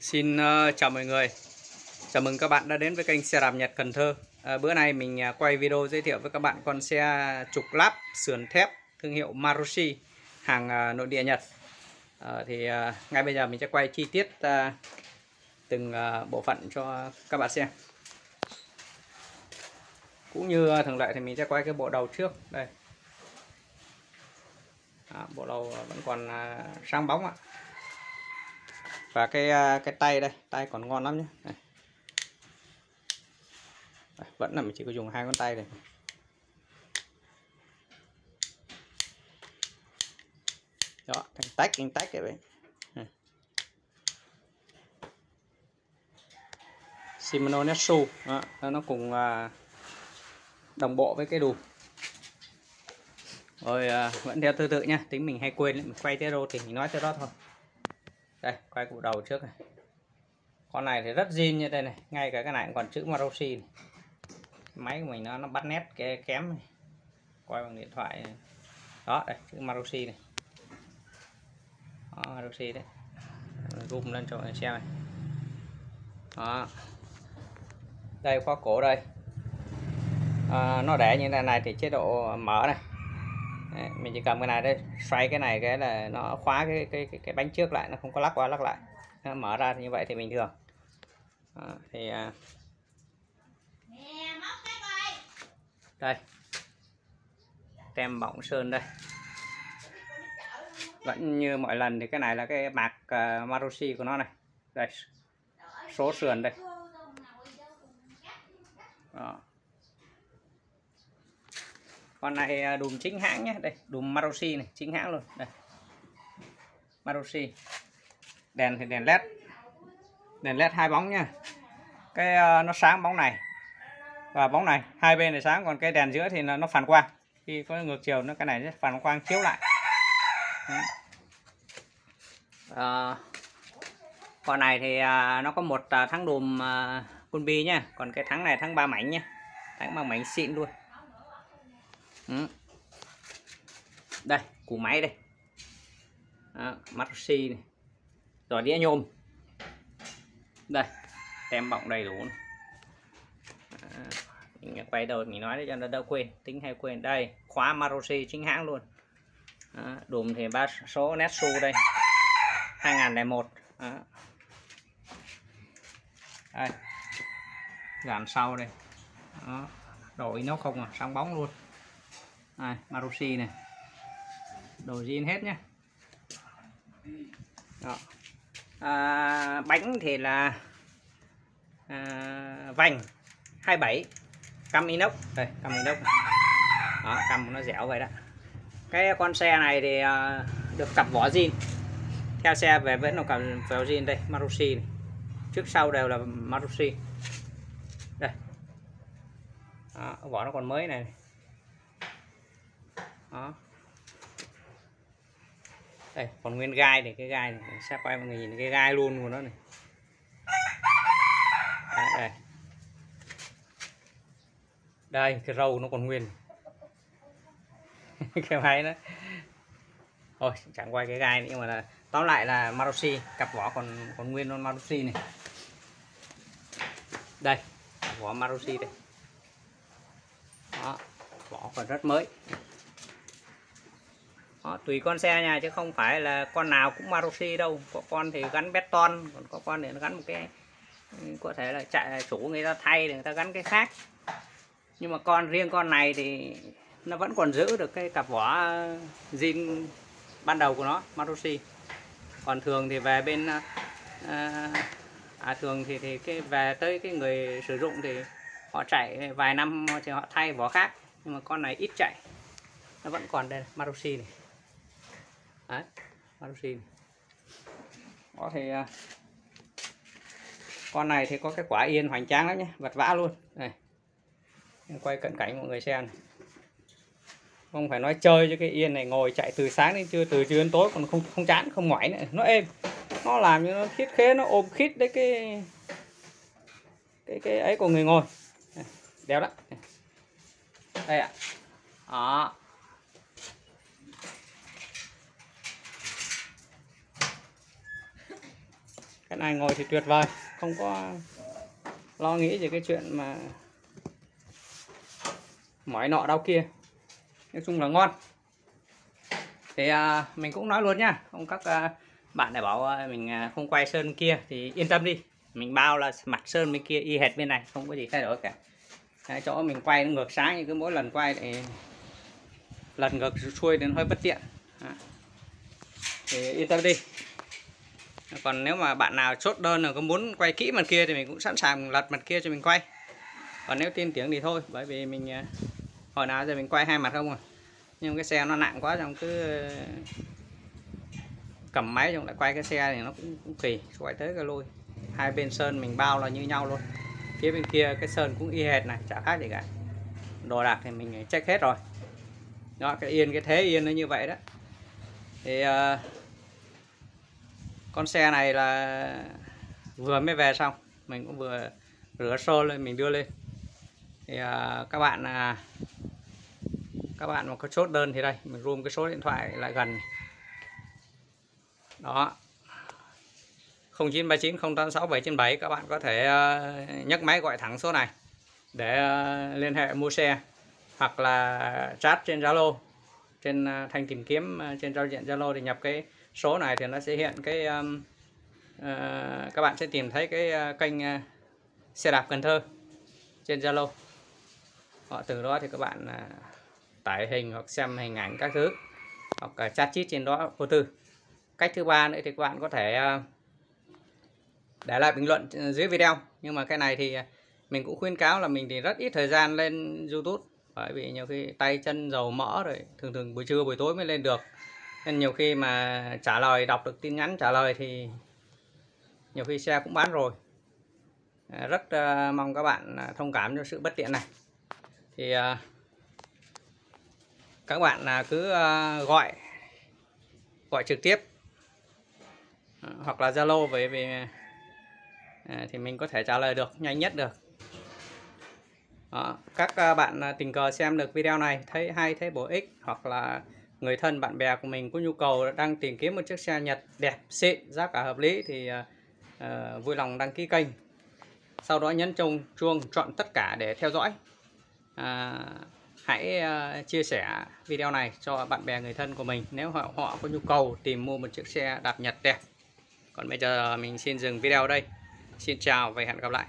Xin ờ, chào mọi người. Chào mừng các bạn đã đến với kênh xe đạp Nhật Cần Thơ. À, Bữa nay mình à, quay video giới thiệu với các bạn con xe trục lắp sườn thép thương hiệu Marushi hàng à, nội địa Nhật. À, Thì à, ngay bây giờ mình sẽ quay chi tiết à, từng à, bộ phận cho các bạn xem. Cũng như à, thường lệ thì mình sẽ quay cái bộ đầu trước. Đây. À, Bộ đầu vẫn còn à, sáng bóng ạ và cái à, cái tay đây tay còn ngon lắm nhé này. vẫn là mình chỉ có dùng hai con tay này. Đó thành tách thành tách vậy Shimano Netsu đó, nó cùng à, đồng bộ với cái đùm rồi à, vẫn theo thứ tự nha tính mình hay quên mình quay tới đâu thì mình nói tới đó thôi đây quay cụ đầu trước này. Con này thì rất zin như đây này. Ngay cả cái này còn chữ Marosi này. máy của mình nó nó bắt nét cái kém này. quay bằng điện thoại này. đó đây chữ Marosi này. Đó, Marushi đấy. Gùm lên cho người xem này. Đó. Đây khóa cổ đây. À, nó để như thế này thì chế độ mở này. Đấy, mình chỉ cầm cái này đây xoay cái này cái là nó khóa cái cái cái, cái bánh trước lại nó không có lắc qua lắc lại. Nó mở ra như vậy thì bình thường. Đó, thì à... đây. Tem bọng sơn đây. Vẫn như mọi lần thì cái này là cái bạc uh, Marushi của nó này. Đây số sườn đây. Đó con này à, đùm chính hãng nhé. Đây đùm Marushi này chính hãng luôn. Đây. Marushi đèn thì đèn led đèn led hai bóng nha. Cái uh, nó sáng bóng này. Và bóng này hai bên này sáng còn cái đèn giữa thì nó, nó phản quang. Khi có ngược chiều nó cái này sẽ phản quang chiếu lại. Uh, con này thì uh, nó có một uh, thắng đùm uh, bi nhá. Còn cái thắng này thắng ba mảnh nhá. Thắng ba mảnh xịn luôn. Ừ. đây củ máy đây Đó, Marushi này rồi đĩa nhôm đây tem bọng đầy đủ này. À, mình quay đầu mình nói để cho nó đỡ quên tính hay quên đây khóa Marushi chính hãng luôn đùm thì ba số Netsu đây 2001 Đó. đây dàn sau đây Đó. nó không à sáng bóng luôn này, Marushi này. Đồ zin hết nhé Đó. À, bánh thì là à, vành 27 cam inox. Đây cam inox. Đó cam nó dẻo vậy đó. Cái con xe này thì à, được cặp vỏ zin theo xe về vẫn là cặp vỏ zin đây Marushi này. trước sau đều là Marushi. Đây. Đó, vỏ nó còn mới này đó. Đây còn nguyên gai này cái gai này sẽ quay mọi người nhìn cái gai luôn của nó này. Đấy, đây. Đây cái râu nó còn nguyên. Cái máy đó. Thôi chẳng quay cái gai nữa nhưng mà là tóm lại là Marushi cặp vỏ còn còn nguyên luôn Marushi này. Đây vỏ Marushi đây. Đó vỏ còn rất mới tùy con xe nha chứ không phải là con nào cũng Maruti đâu. Có con thì gắn beton còn có con thì nó gắn một cái ừ, có thể là chạy chủ người ta thay để người ta gắn cái khác. Nhưng mà con riêng con này thì nó vẫn còn giữ được cái cặp vỏ zin ban đầu của nó Maruti còn thường thì về bên ờ, à, à thường thì thì cái về tới cái người sử dụng thì họ chạy vài năm thì họ thay vỏ khác nhưng mà con này ít chạy. Nó vẫn còn đây Maruti này đấy Marushi có thể à, con này thì có cái quả yên hoành tráng lắm nhé vật vã luôn. Này quay cận cảnh mọi người xem này. không phải nói chơi cho cái yên này ngồi chạy từ sáng đến trưa, từ trưa đến tối còn không không chán, không mỏi nữa. Nó êm. Nó làm cho nó thiết khế, nó ôm khít đấy cái cái cái ấy của người ngồi. Đeo đó đây ạ. Đó. Cái này ngồi thì tuyệt vời. Không có lo nghĩ về cái chuyện mà mỏi nọ đau kia. Nói chung là ngon. Thì à, mình cũng nói luôn nhá. Không các à, bạn này bảo à, mình à, không quay sơn kia thì yên tâm đi. Mình bao là mặt sơn bên kia y hệt bên này không có gì thay đổi cả. Cái chỗ mình quay nó ngược sáng như cứ mỗi lần quay thì lần ngược xuôi đến hơi bất tiện. À, thì yên tâm đi còn nếu mà bạn nào chốt đơn là có muốn quay kỹ mặt kia thì mình cũng sẵn sàng lật mặt kia cho mình quay. Còn nếu tin tiếng thì thôi bởi vì mình à, hồi nào giờ mình quay hai mặt không rồi. Nhưng cái xe nó nặng quá trong cứ à, cầm máy trong lại quay cái xe thì nó cũng, cũng kỳ quay tới cái lôi. Hai bên sơn mình bao là như nhau luôn. Phía bên kia cái sơn cũng y hệt này chả khác gì cả. Đồ đạc thì mình check hết rồi. Đó cái yên cái thế yên nó như vậy đó. Thì uh, con xe này là vừa mới về xong. Mình cũng vừa rửa xô lên mình đưa lên. Thì à, các bạn à, các bạn mà có chốt đơn thì đây mình room cái số điện thoại lại gần đó. 0939 086 797 các bạn có thể uh, nhấc máy gọi thẳng số này để uh, liên hệ mua xe hoặc là chat trên Zalo trên uh, thanh tìm kiếm uh, trên giao diện Zalo thì nhập cái số này thì nó sẽ hiện cái um, uh, các bạn sẽ tìm thấy cái uh, kênh uh, xe đạp Cần Thơ trên Zalo. Họ từ đó thì các bạn uh, tải hình hoặc xem hình ảnh các thứ hoặc uh, chat chít trên đó vô tư. Cách thứ ba nữa thì các bạn có thể uh, để lại bình luận dưới video. Nhưng mà cái này thì mình cũng khuyên cáo là mình thì rất ít thời gian lên YouTube bởi vì nhiều khi tay chân dầu mỡ rồi thường thường buổi trưa buổi tối mới lên được nên nhiều khi mà trả lời đọc được tin nhắn trả lời thì nhiều khi xe cũng bán rồi à, rất uh, mong các bạn à, thông cảm cho sự bất tiện này thì uh, các bạn là cứ uh, gọi gọi trực tiếp hoặc là Zalo về về thì mình có thể trả lời được nhanh nhất được Đó. các bạn tình cờ xem được video này thấy hay thấy bổ ích hoặc là người thân bạn bè của mình có nhu cầu đang tìm kiếm một chiếc xe Nhật đẹp xịn giá cả hợp lý thì uh, vui lòng đăng ký kênh. Sau đó nhấn chuông chuông chọn tất cả để theo dõi. À, hãy uh, chia sẻ video này cho bạn bè người thân của mình nếu họ, họ có nhu cầu tìm mua một chiếc xe đạp Nhật đẹp. Còn bây giờ mình xin dừng video đây. Xin chào và hẹn gặp lại.